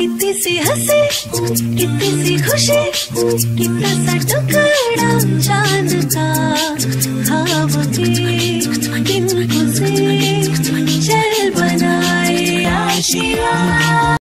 कितनी सी हँसी, कितनी सी खुशी, कितना सा टुकड़ा जान का। हाँ, खाब के दिन गुजरे चल बनाए आशिया।